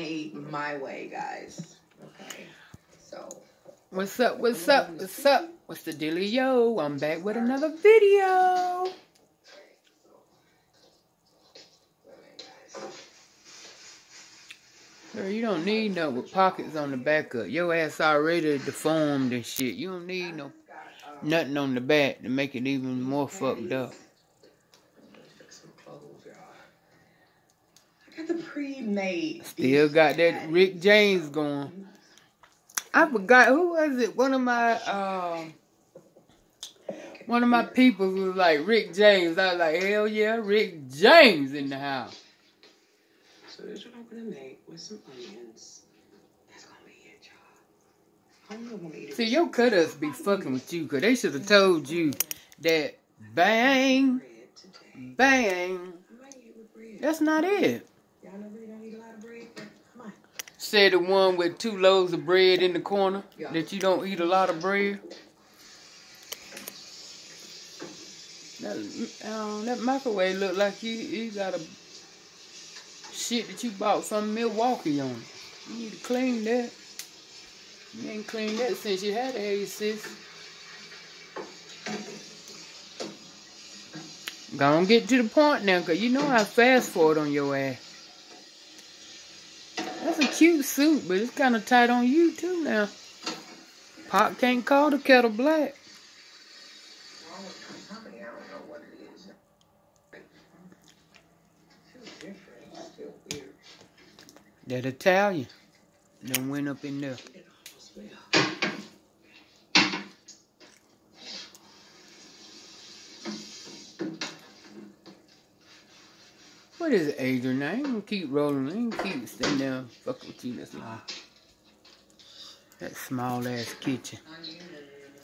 my way, guys. Okay. So. What's up? What's up? What's up? What's the dealio? Yo? I'm back with another video. Girl, you don't need no with pockets on the back of your ass already deformed and shit. You don't need no um, nothing on the back to make it even more fucked up. The pre-made. Still got that Rick James going. I forgot who was it? One of my um one of my people was like Rick James. I was like, hell yeah, Rick James in the house. So this what I'm gonna make with some onions. That's gonna be it, y'all. I'm gonna eat it. See, your cutters be fucking with you, cause they should have told you that bang, bang. I might eat it with bread. That's not it. Y'all know really don't eat a lot of bread, but come on. Said the one with two loaves of bread in the corner Yeah. that you don't eat a lot of bread. That, um, that microwave look like he, you got a shit that you bought from Milwaukee on it. You need to clean that. You ain't cleaned that since you had a sis. Gonna get to the point now, cause you know I fast forward on your ass. That's a cute suit, but it's kind of tight on you too now. Pop can't call the kettle black. That Italian. Done went up in there. It almost well. What is it, Adrian? I ain't gonna keep rolling. I ain't keep standing there fucking with you this long. That small ass kitchen.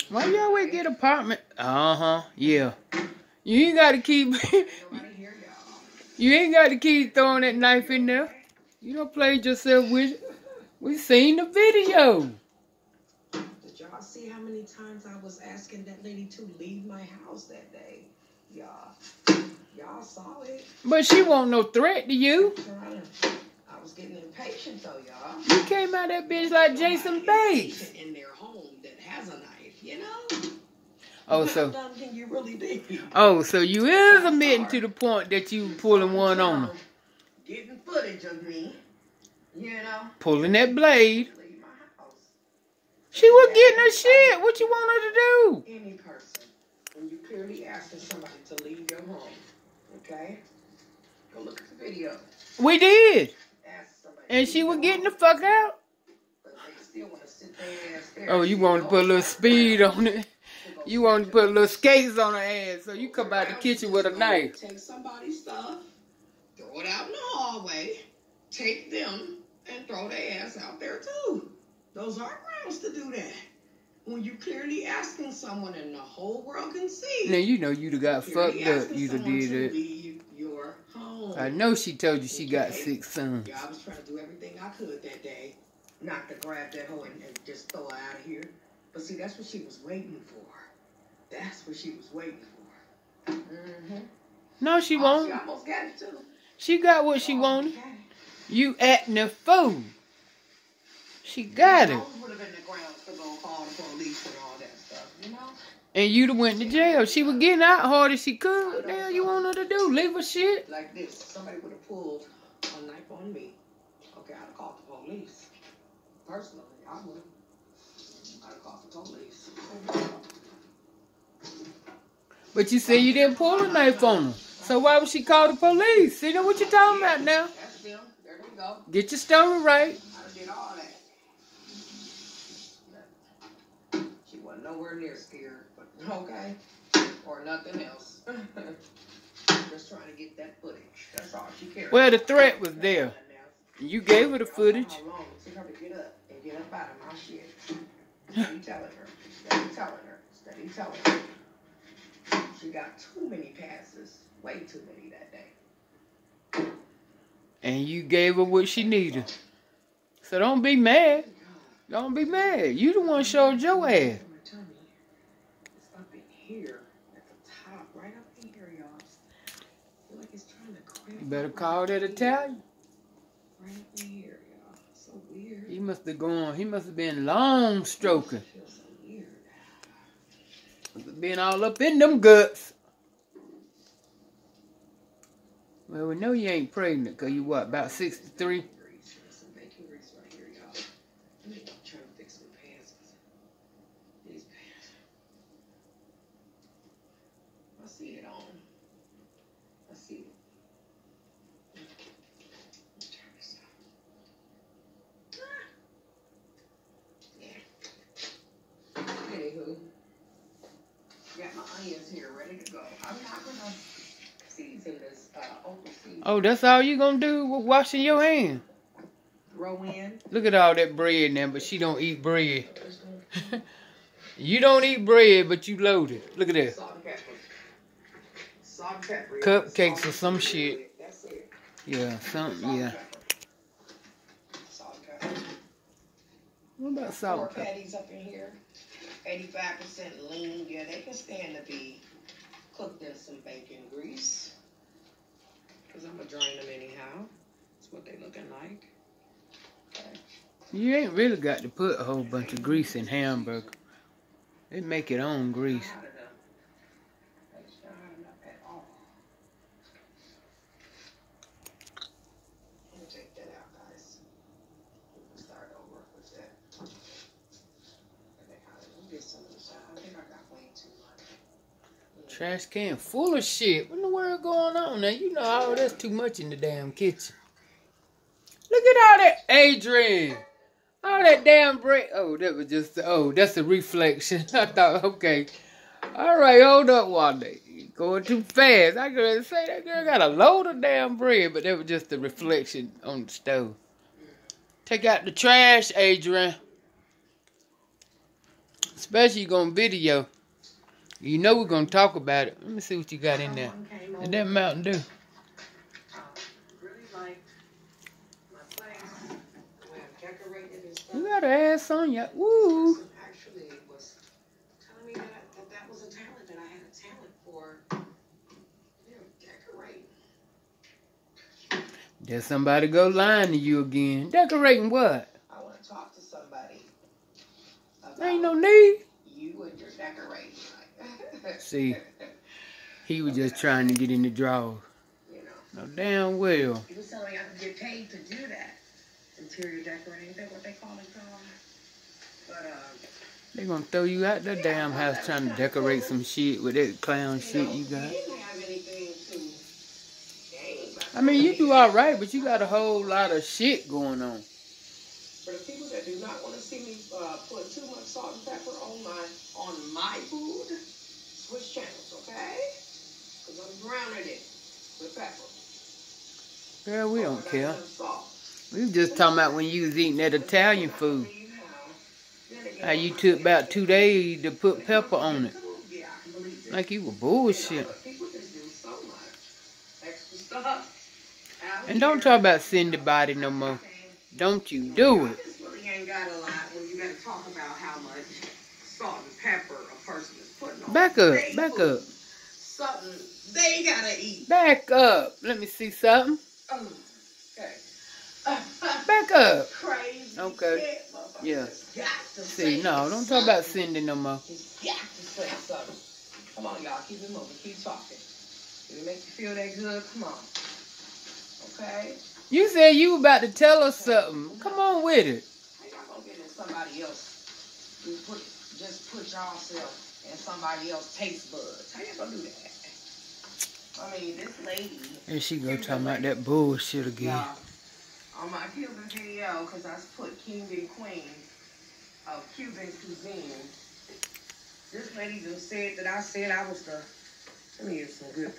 Why you always get apartment? Uh huh. Yeah. You ain't gotta keep. you ain't gotta keep throwing that knife in there. You don't play yourself with it. We seen the video. Did y'all see how many times I was asking that lady to leave my house that day? Y'all, y'all saw it. But she won't no threat to you. I was getting impatient though, y'all. You came out that bitch like Jason Bates. In their home that has a knife, you know. Oh, so you really oh, so you is admitting to the point that you pulling one on her, Getting footage of me, you know. pulling that blade. Leave my house. She was getting her shit. What you want her to do? Any person, when you clearly asking somebody to leave your home, okay? Go look at the video. We did, and she was getting the fuck out. but they still want to sit their ass there. Oh, you want to put a little speed on it. You want to put a little skates on her ass, so you come out the kitchen with a knife. Take somebody's stuff, throw it out in the hallway, take them, and throw their ass out there too. Those are grounds to do that. When you clearly asking someone and the whole world can see. Now you know you'd have got fucked up. asking You'd have did it. leave your home. I know she told you she got six sons. Yeah, I was trying to do everything I could that day, not to grab that hoe and, and just throw her out of here. But see, that's what she was waiting for. That's what she was waiting for. Mm-hmm. No, she Oh, won't. She almost got it too. She got what she wanted. Okay. You acting a fool. She got it. Those would have been the grounds to go call the police and all you know? And you'd have went to jail. She was getting out hard as she could. What the hell you want her to do? Leave her shit? Like this, somebody would have pulled a knife on me. Okay, I'd have called the police. Personally, I would. I'd have called the police. But you said you didn't pull a knife on her. So why would she call the police? See know what you're talking about now? That's them. There we go. Get your story right. I did all that. She wasn't nowhere near scared, but okay. Or nothing else. Just trying to get that footage. That's all she cared. Well, the threat was there. You gave her the footage. How long it took her to get up and get up out of my shit. Steady telling her. Steady telling her. Steady telling her. She got too many passes. Way too many that day. And you gave her what she needed. So don't be mad. Don't be mad. You the one showed your ass. My tummy is up in here at the top, right up in here, y'all. I feel like it's trying to cramp. You better call that. Italian. Right in here, y'all. must have gone. He must have been long stroking. I so weird. Been all up in them guts. Well, we know you ain't pregnant because you what, about 63? Grease. There's some bacon grease right here, y'all. Let me try to fix my pants. These pants. I see it on. I see it. Let me turn this off. Ah. Yeah. Anywho, got my onions here ready to go. I'm not gonna season this uh, that's all you gonna do with washing your hands? Throw in. Look at all that bread now, but she don't eat bread. you don't eat bread, but you loaded. Look at this. Salt and pepper. Salt and pepper. Cupcakes or some shit. Yeah, something, yeah. and pepper. Salt and pepper. What about salt Four patties up in here. 85% lean. Yeah, they can stand to be cooked in some bacon grease. Because I'm going to drain them anyhow. That's what they looking like. Okay. You ain't really got to put a whole bunch of grease in hamburger. They make it own grease. Not hot enough. That's not hot enough at all. Let me take that out, guys. Start over with that. Okay, let me get some of this out. I think I got way too much. Trash can full of shit. What in the world going on now? You know all that's too much in the damn kitchen. Look at all that, Adrian. All that damn bread. Oh, that was just. Oh, that's a reflection. I thought, okay. All right, hold up, Wanda. You Going too fast. I could say that girl got a load of damn bread, but that was just a reflection on the stove. Take out the trash, Adrian. Especially you gonna video. You know we're gonna talk about it. Let me see what you got in there. That Mountain Dew. really liked my place, the way I decorated and stuff. You got an ass on ya. Woo. person actually was telling me that, that that was a talent, that I had a talent for, you know, decorating. There's somebody go lying to you again. Decorating what? I want to talk to somebody ain't no need. you and your decorating. See. He was just trying to get in the drawer. you know, No damn well. he was telling me I could get paid to do that. Interior decorating, is that what they call it, But, uh, They gonna throw you out the damn house trying to decorate some shit with that clown you shit know, you got. He didn't have anything to gain I mean, you do all right, but you got a whole lot of shit going on. For the people that do not want to see me uh, put too much salt and pepper on my on my food, switch channels, okay? Because I'm drowning it with pepper. Girl, we don't oh, care. We was just talking about when you was eating that Italian food. How you took about two days to put pepper on it. Yeah, I can believe it. Like you were You bullshit. but people just do so much extra stuff. And don't talk about Cindy body no more. Don't you do it. Really ain't got a lot when you gotta talk about how much salt and pepper a person is putting on. Back up, back up. Something they gotta eat. Back up. Let me see something. Oh, okay. Back up. Crazy. Okay. Yeah. Just See, no, don't talk about. Cindy no more. Got to say. Come on, y'all. Keep it moving. Keep talking. If it make you feel that good, come on. Okay? You said you were about to tell us something. Come on with it. How y'all gonna get in somebody else? You put just put yourself in somebody else's taste buds. How y'all gonna do that? I mean, this lady. And she go talking about that bullshit again. Y'all, on my Cuban video, because I put king and queen of Cuban cuisine. This lady just said that I said I was the. Let me get some good.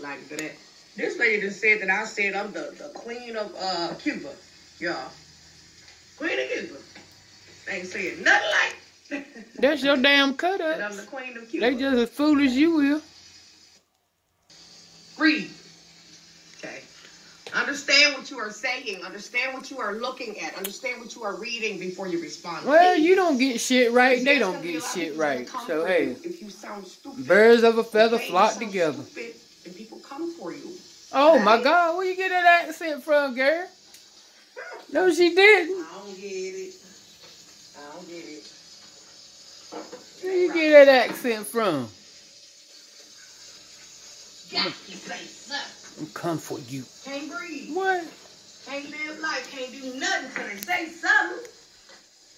Like that. This lady just said that I said I'm the, the queen of uh Cuba. Y'all. Queen of Cuba. Ain't saying nothing like That's your damn cut that I'm the queen of Cuba. They just as fool as you will. Read. Okay. Understand what you are saying. Understand what you are looking at. Understand what you are reading before you respond. Well, Please. you don't get shit right. They don't gonna be a get shit right. So hey, If you sound stupid. birds of a feather Okay, flock together. stupid, and people come for you. Oh my God, where you get that accent from, girl? No, she didn't. I don't get it. I don't get it. Where you get that accent from? Got to say something. I'm come for you. Can't breathe. What? Can't live life. Can't do nothing till they say something.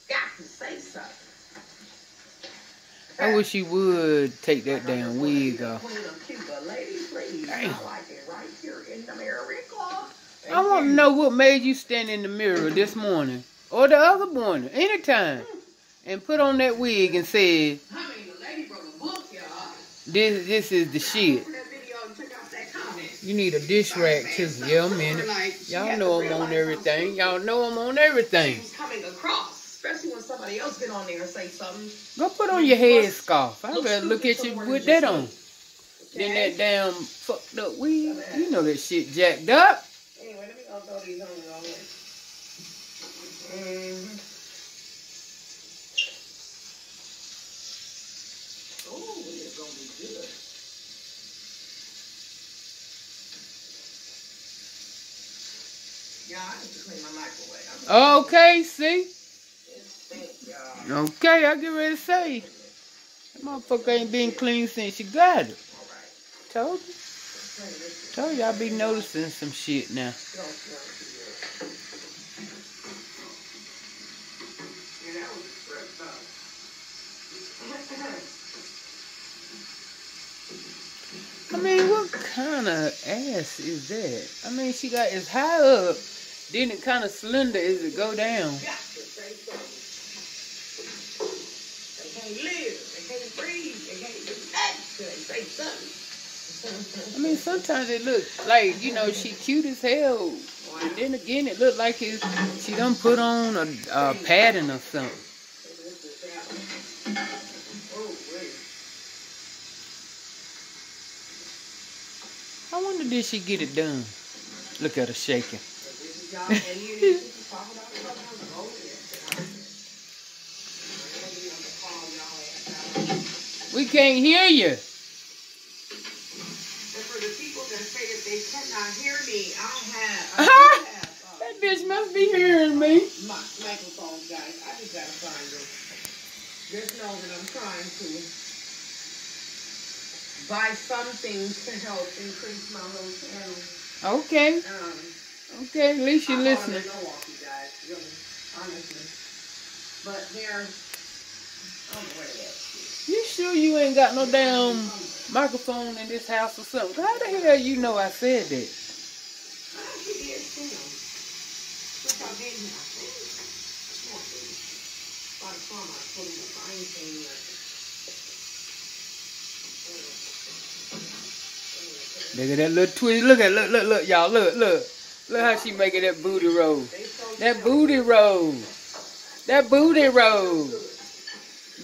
Got to say something. I wish you would take that damn wig off. Queen of Cuba, lady, please. I Damn. like it right here in America. I want to know what made you stand in the mirror this morning or the other morning, anytime, and put on that wig and y'all. "This, this is the shit." You need a dish rack too. Yeah, it. Y'all know I'm on everything. Y'all know I'm on everything. Coming across, especially when somebody else get on there and say something. Go put on your headscarf. I better look at you with that on. Then that damn fucked up wig. You know that shit jacked up. Anyway, let me go throw these on the wrong. Mm-hmm. Oh, it's gonna be good. Yeah, I need to clean my microwave. Okay, see? It stink, y'all. Okay, I get ready to say. That motherfucker ain't been clean since you got it. Told you. Let's clean this. Told you I be noticing some shit now. Don't smell too good. Yeah, that was stressed out. I mean, what kind of ass is that? I mean, she got it's high up, then it kind of slender as it go down. got to say something. They can't live. They can't breathe. They can't do that till they say something. I mean, sometimes it look like you know she cute as hell, and then again it look like it's, she done put on a, a padding or something. This is happening. Oh, wait. I wonder did she get it done? Look at her shaking. We can't hear you. And for the people that say that they cannot hear me, I have, I have uh, That bitch must be hearing me. my microphone, guys. I just gotta find it. Just know that I'm trying to buy some things to help increase my little channel. Okay, Um, okay, at least you I'm listening. in Milwaukee, guys. Really, honestly. But they're, I don't know where they at. You sure you ain't got no damn microphone in this house or something? How the hell you know I said that? I actually did see them. Since I've been here, I think. Come on, baby. By the farm, I put them up. I ain't seen nothing. Look at that little twist. Look at look look look y'all look look look how she making that booty roll. That booty roll. That booty roll.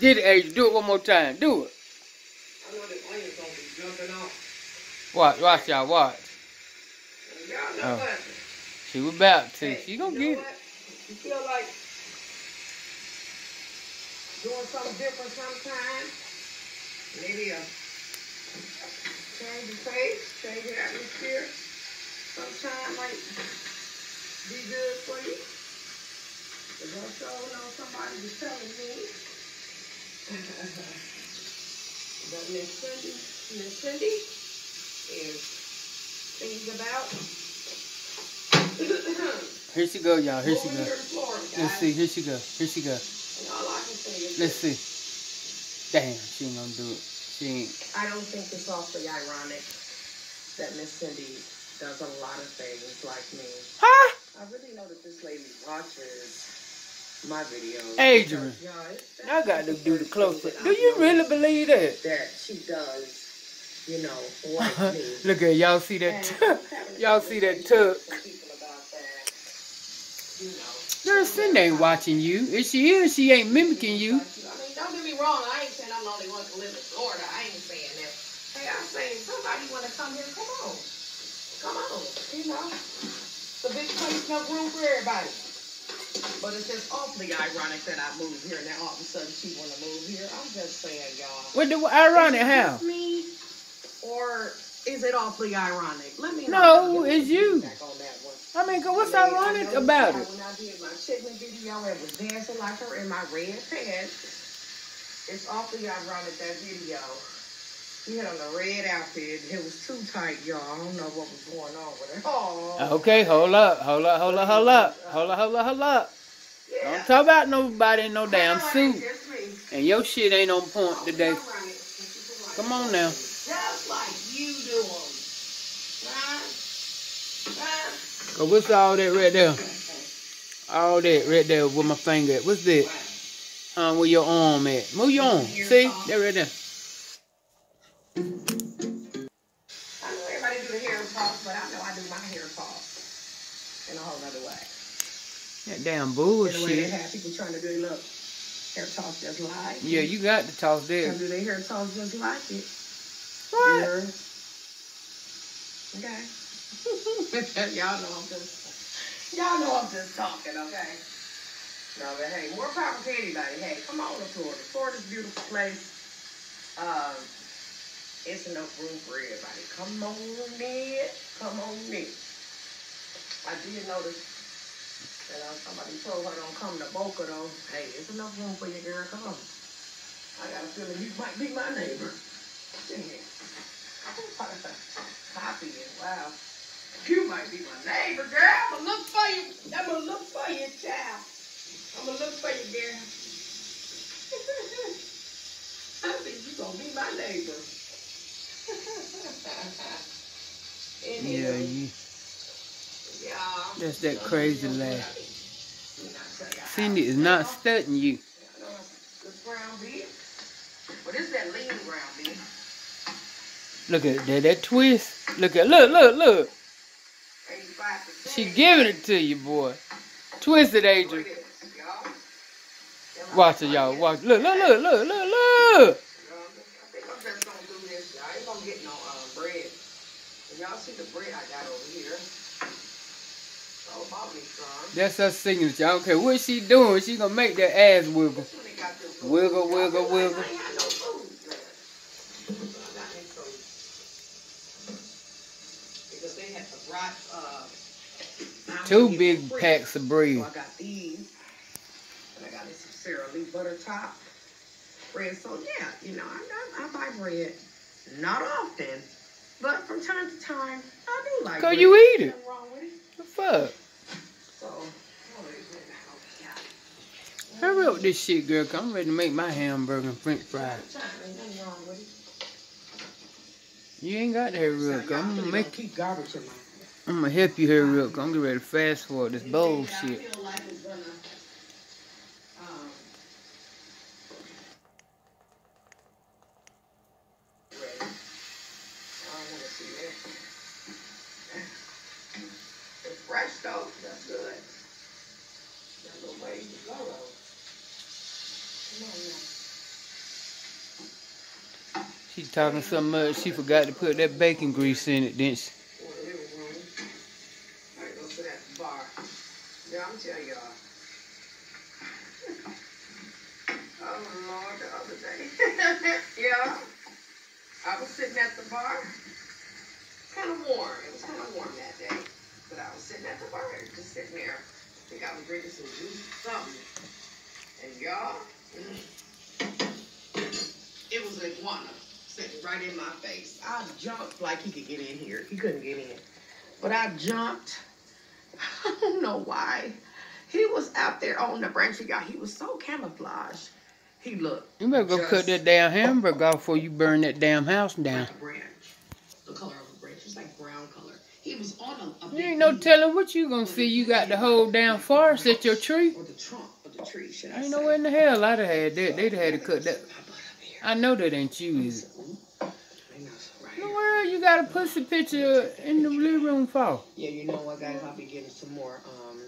Get it, Age. Do it one more time. Do it. I know the onions gonna be jumping off. Watch, watch y'all, watch. And Y'all know Oh. She was about to. She gonna get it. You feel like doing something different sometime? Maybe a change the pace, change the atmosphere. Sometime might be good for you. Cause I sure know somebody was telling me. But Miss Cindy, Miss Cindy is thinking about Here she go, y'all. Here she go. Let's see. Here she go. Here she go. Let's see. Damn, she ain't gonna do it. She ain't. I don't think it's awfully ironic that Miss Cindy does a lot of things like me. Huh? I really know that this lady watches my videos. Adrian, I got to do the close up. Do you really believe that? that she does? You know, like uh-huh. me. Look at y'all see that. And T- I'm having a y'all see that tuck. with some people about that. You know. Girl, Cindy ain't watching you. If she is, she ain't mimicking you. I mean, don't get me wrong. I ain't saying I'm the only one to live in Florida. I ain't saying that. Hey, I'm saying somebody want to come here. Come on, come on. You know, a big place, enough room for everybody. But it's just awfully ironic that I moved here. And now all of a sudden she want to move here. I'm just saying, y'all. What the ironic how? me, or Is it awfully ironic? Let me know. Me it's you. on that one. I mean, what's I mean, ironic about it? When I did my chicken video and was dancing like her in my red pants, it's awfully ironic that video. He had on a red outfit. It was too tight, y'all. I don't know what was going on with it. Oh. Okay, hold up, hold up, hold up, hold up, hold up, hold up, hold up. Yeah. Don't talk about nobody in no damn Alright, suit. just me. And your shit ain't on point today. Alright. Come on now. Just like you do 'em. Huh? Huh? Cause what's all that right there? All that right there with my finger at. What's that? Uh, where your arm at? Move your arm. See? That right there. Whole other way. That damn In the way they bullshit. have people trying to do look hair toss just like. it. Yeah, you got to toss Trying that. to do their hair toss just like it. What? Yeah. Okay. y'all know I'm just y'all know I'm just talking, okay? No, but hey, more power to anybody. Hey, come on to Florida. Florida's a beautiful place. Um, it's enough room for everybody. Come on in. Come on in. I did notice that uh, somebody told her don't come to Boca though. Hey, it's enough room for you, girl. Come on. I got a feeling you might be my neighbor. Yeah. Copy it. Wow. You might be my neighbor, girl. I'm gonna look for you. I'm gonna look for you, child. I'm gonna look for you, girl. I think you're gonna be my neighbor. Yeah, Anywho, you. That's that crazy laugh. Cindy is not studying you. Look at that, that twist. Look at, look, look, look. She giving it to you, boy. Twist it, Adrian. Watch it, y'all. Watch. Look, look, look, look, look, look. Y'all see the bread I got over here. So about me some. That's her signature. I don't care what she doing. She gonna make that ass wiggle. This one they got this food. Wiggle, wiggle, wiggle. I ain't had no food. man. So I got me some. Because they had the brought uh I'm Two big packs of So bread. I got these. And I got some Sara Lee butter top bread. So yeah, you know, I, I, I buy bread. Not often. But from time to time, I do like Cause bread. you eat it. Nothing wrong with it. The fuck? So. Hurry up with this shit, girl. 'cause I'm ready to make my hamburger and french fries. Time, ain't nothing wrong with it. You ain't got to hurry up. 'cause I'm gonna make. keep garbage in my I'm gonna help you hurry up. 'cause I'm getting ready to fast forward this bullshit. that I feel like is gonna, um, ready. I don't wanna see that. It's fresh though, that's good. Ways to go. Come on now. Talking so much she forgot to put that bacon grease in it, didn't she? Or the living room. I go sit at the bar. Yeah, I'm tell y'all. oh Lord, the other day. yeah. I was sitting at the bar. Kind of warm. It was kind of warm that day. But I was sitting at the bar, just sitting there. I think I was drinking some juice, something. And y'all, mm, it was an iguana sitting right in my face. I jumped like he could get in here. He couldn't get in. But I jumped. I don't know why. He was out there on the branch. Y'all, he was so camouflaged. He looked You better go cut that damn hamburger off before you burn that damn house down. like branch. The color of a branch. It's like brown color. He was on a, a You ain't no telling what you gonna see. You got the whole damn forest at your tree. Or the trunk of the tree, should I Ain't say. no way in the hell I'd have had that. They'd have had to cut that. My butt up here. I know that ain't you, is it? Hang on, right In the here. world you got a pussy picture in the living room for? Yeah, you know what, guys? I'll be getting some more um,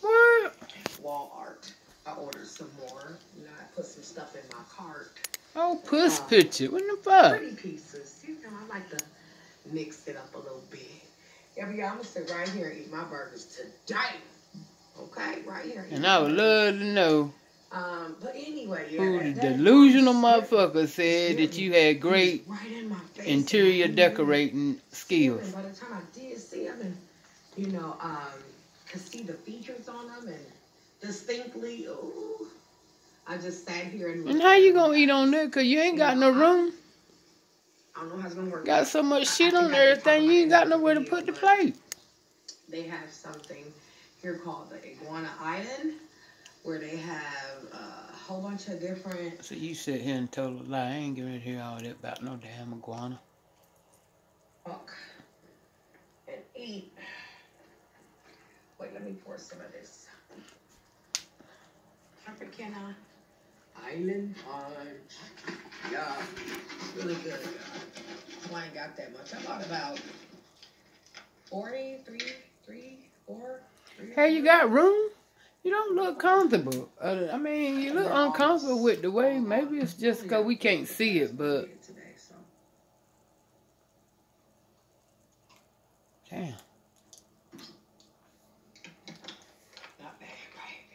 What? wall art. I ordered some more. You know, I put some stuff in my cart. Oh, puss picture. What the fuck? Pretty pieces. You know, I like to mix it up a little bit. Every year, I'm gonna sit right here and eat my burgers today. Okay, right here. And I would love to know Um, but anyway, yeah, Who the delusional motherfucker said that you had great right in my face, interior and decorating skills. them. By the time I did see them, and you know, um, could see the features on them and distinctly. Ooh, I just sat here and. And how you gonna eat on that? Cause you ain't got no room. I don't know how it's gonna work. Got so much shit I on I everything, you ain't got nowhere to put the plate. They have something here called the Iguana Island, where they have a whole bunch of different. So you sit here and told a lie. I ain't gonna hear all that about no damn iguana. Fuck. And eat. Wait, let me pour some of this. Tropicana Island Punch. Yeah, it's really good. y'all. I ain't got that much. I bought about 40, three, three, four. three, Hey, you got room? You don't look comfortable. Uh, I mean, you look uncomfortable with the way. Maybe it's just because we can't see it, but damn. Not bad, right?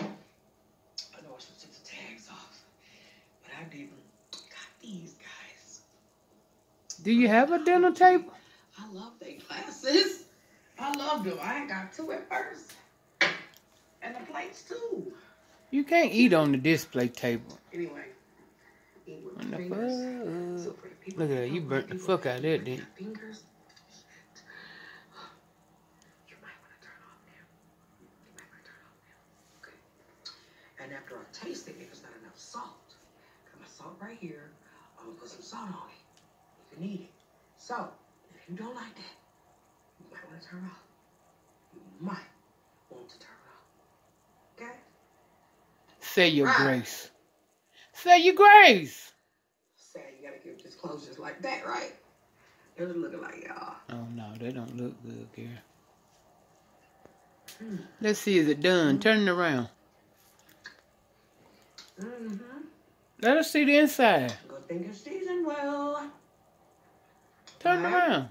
I know I should take the tags off, but I didn't. Got these guys. Do you have a dinner table? I love their glasses. I love them. I ain't got two at first. And the plates too. You can't eat on the display table. Anyway. Eat with What the fingers. So Look at that, you burnt the fuck out of that, didn't Fingers. Shit. You might want to turn off now. You might want to turn off now. Okay. And after I taste it, if it's not enough salt, got my salt right here. I'm gonna put some salt on it. If You can eat it. So, if you don't like that, you might want to turn off. You might want to turn off. Okay? Say your Right. grace. Say your grace. Say you gotta give just like that, right? Was looking like y'all. Oh no, they don't look good, girl. Mm. Let's see, is it done? Turn it around. Mm-hmm. Let us see the inside. Good thing it's seasoned well. Turn Right. around.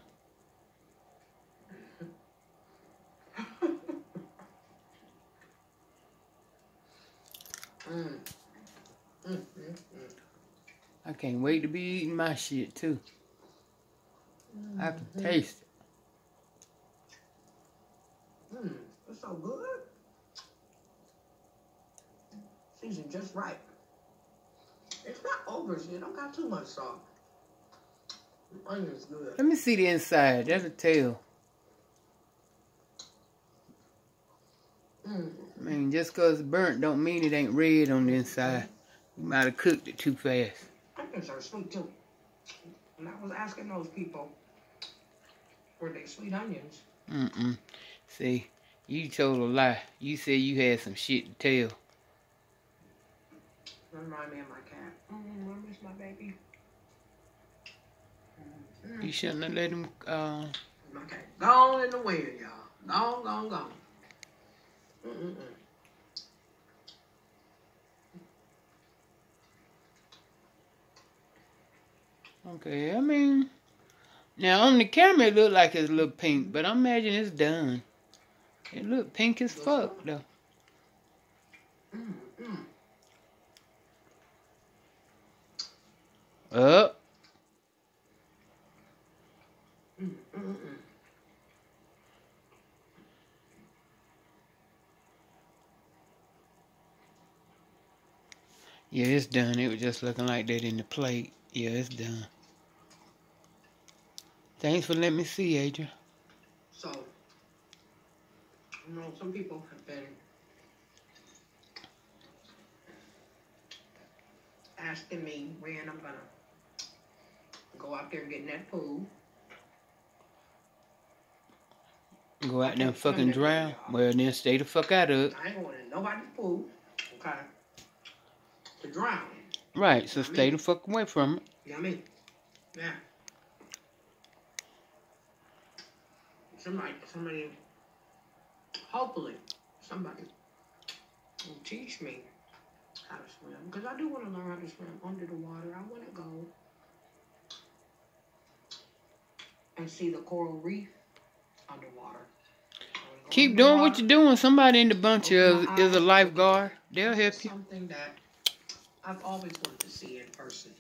Mm. Mm, mm. I can't wait to be eating my shit too. I can taste it. Mm, it's so good. Seasoned just right. It's not over, so you don't got too much salt. The onion's good. Let me see the inside. That's a tail. Mm. I mean, just 'cause it's burnt don't mean it ain't red on the inside. You might have cooked it too fast. Onions are sweet too. And I was asking those people, were they sweet onions? Mm-mm. See, you told a lie. You said you had some shit to tell. Remind me of my cat. Mm, I miss my baby. Mm. You shouldn't have let him, uh, My cat gone in the wind, y'all. Gone, gone, gone. Mm-mm-mm. okay, I mean, now on the camera it look like it's a little pink, but I imagine it's done. It look pink as fuck, though. Mm-mm-mm. Oh. Yeah, it's done. It was just looking like that in the plate. Yeah, it's done. Thanks for letting me see, Adrian. So, you know, some people have been asking me when I'm gonna go out there and get in that pool. Go out there and fucking drown. Well, then stay the fuck out of it. I ain't going in nobody's pool, okay? To drown. Right, so stay the fuck away from it. You know what I mean? Yeah. Somebody, somebody, hopefully, somebody will teach me how to swim. Because I do want to learn how to swim under the water. I want to go and see the coral reef underwater. I Keep doing what you're doing. Somebody in the bunch is, is a lifeguard. They'll help you. Something that I've always wanted to see in person.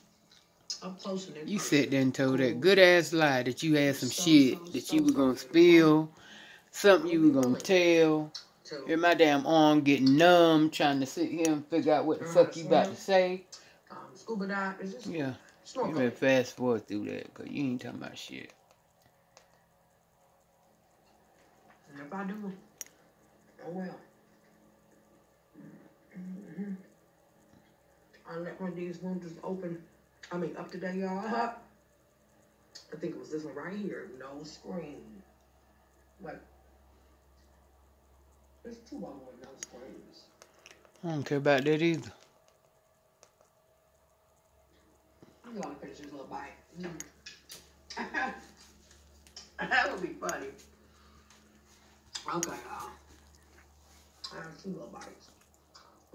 Up close and in You person. sat there and told that good ass lie that you had some shit that you were gonna spill, something you were gonna tell. And my damn arm getting numb trying to sit here and figure out what the fuck you about to say. um, scuba dive. Is this Yeah, you snorkel? better fast forward through that because you ain't talking about shit. And if I do, oh well. I let one of these windows open. I mean, up today, y'all. I think it was this one right here. No screen. Like, there's two of them with no screens. I don't care about that either. I'm gonna finish this little bite. Mm. that would be funny. Okay, y'all. I have two little bites.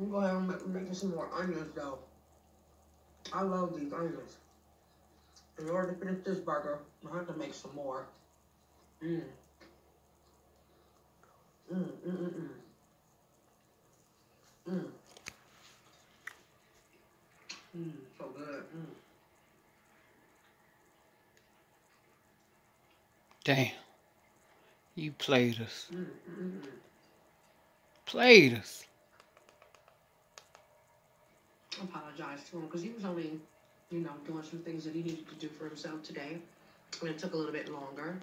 I'm gonna go ahead and make, making some more onions though. I love these onions. In order to finish this burger, I have to make some more. Mmm. Mmm, mmm, mmm, mmm. Mmm. Mmm, so good. Mmm. Damn. You played us. Mm, mm, mm. mm. Played us. Apologize to him because he was only, you know, doing some things that he needed to do for himself today. And it took a little bit longer.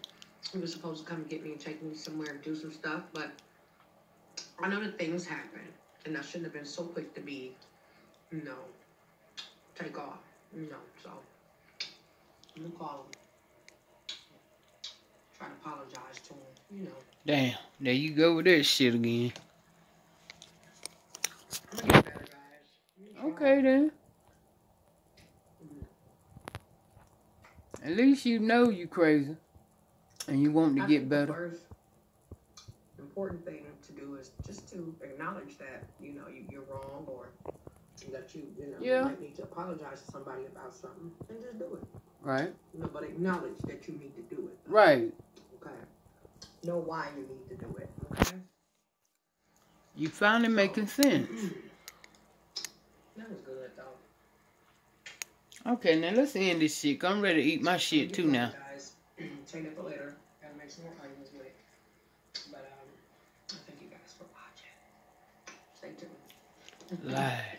He was supposed to come get me and take me somewhere and do some stuff, but I know that things happen. And I shouldn't have been so quick to be, you know, take off. You know, so I'm gonna call him. Try to apologize to him, you know. Damn. There you go with that shit again. I'm gonna get better, guys. You try. Okay then. At least you know you crazy. And you want to I get think the better. First important thing to do is just to acknowledge that you know you, you're wrong or that you you know Yeah. you might need to apologize to somebody about something and just do it. Right. You know, but acknowledge that you need to do it. Right. Okay. Know why you need to do it. Okay. You finally making sense. That was good though. Okay, now let's end this shit. I'm ready to eat my shit too now. Guys, take it for later. Gotta make some more onions with it. But um, I thank you guys for watching. Stay tuned. Lied.